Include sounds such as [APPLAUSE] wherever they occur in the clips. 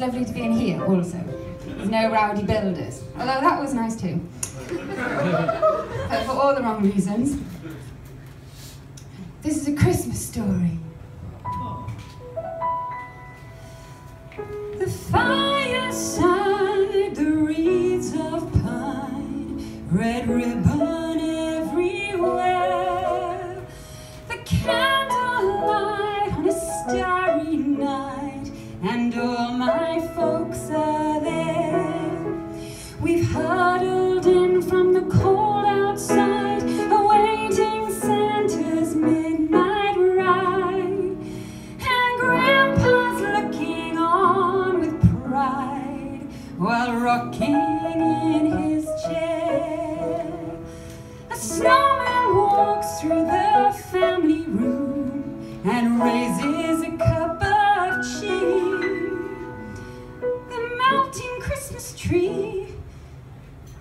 lovely to be in here also. There's no rowdy builders. Although that was nice too. but for all the wrong reasons. This is a Christmas story. The fireside, the reeds of pine, red ribbon and raises a cup of cheer. The melting Christmas tree,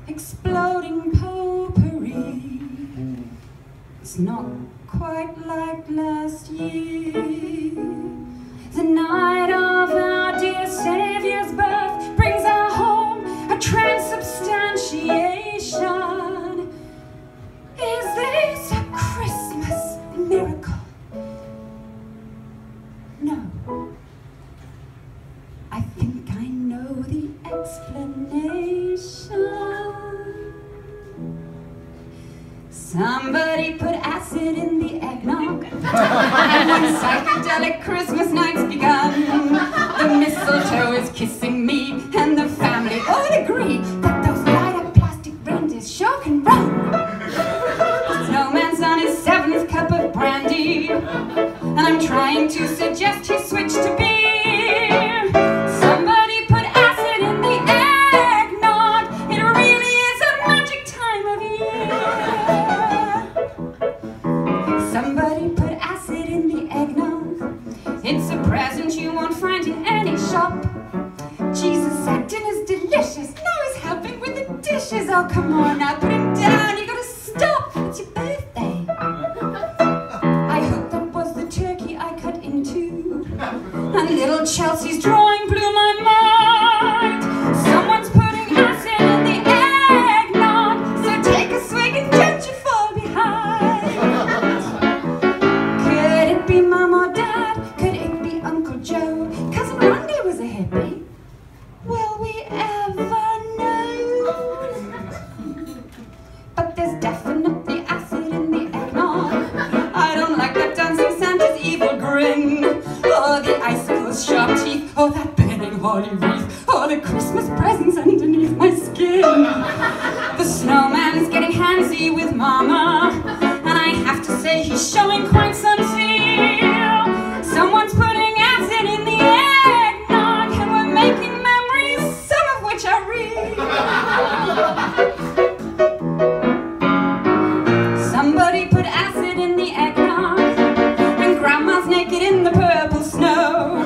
exploding potpourri. It's not quite like last year. The night of our dear Saviour's birth brings our home a transubstantiation. I think I know the explanation. Somebody put acid in the eggnog, and when psychedelic Christmas night's begun, the mistletoe is kissing me, and the family all agree that those light-up plastic reindeers sure can run. Snowman's on his seventh cup of brandy, and I'm trying to suggest he switch to delicious. Now he's helping with the dishes. Oh, come on now, put him down. You gotta stop. It's your birthday. I hope that was the turkey I cut into. And little Chelsea's drawing put acid in the eggnog, and Grandma's naked in the purple snow.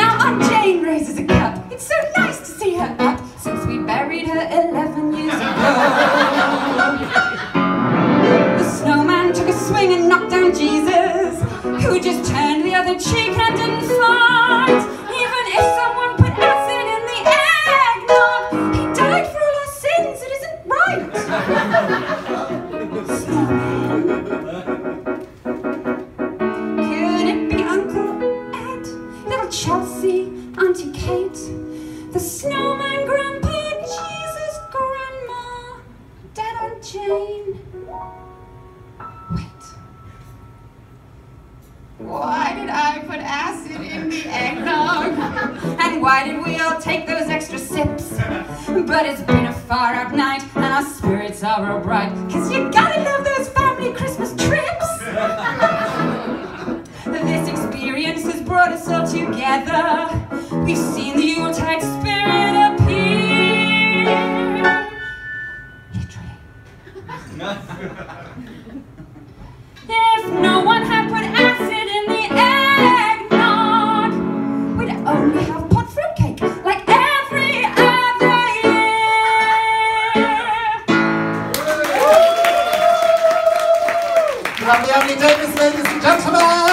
Now Aunt Jane raises a cup. It's so nice to see her up since we buried her 11 years ago. The snowman took a swing and knocked down Jesus, who just turned the other cheek and didn't fight. Why did I put acid in the eggnog? [LAUGHS] And why did we all take those extra sips? But it's been a far out night and our spirits are all bright. Cause you gotta love those family Christmas trips. [LAUGHS] This experience has brought us all together. We've seen the Haben wir haben den Davis, Ladies and Gentlemen.